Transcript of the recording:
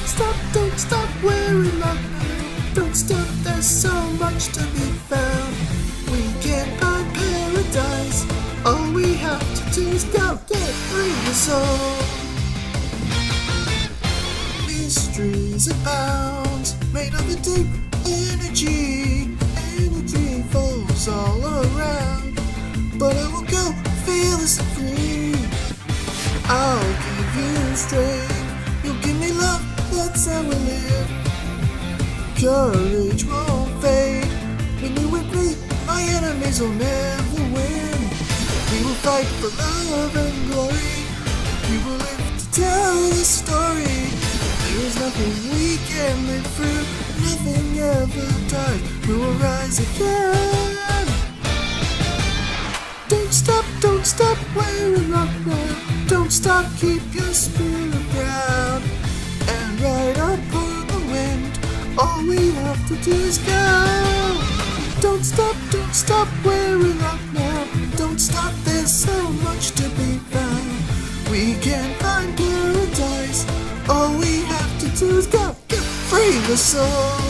Don't stop, don't stop, we're in love. Don't stop, there's so much to be found. We can find paradise. All we have to do is go get free the soul. Mysteries abound, made of a deep energy. Energy falls all around. But I will go fearless and free. I'll give you strength. Courage won't fade. When you're with me, my enemies will never win. We will fight for love and glory. We will live to tell the story. There is nothing we can live through. Nothing ever dies. We will rise again. Don't stop, don't stop, we're in love now. Don't stop, keep your spirit have to do is go. Don't stop, don't stop, we're in love now. Don't stop, there's so much to be found. We can find paradise. All we have to do is go, free the soul.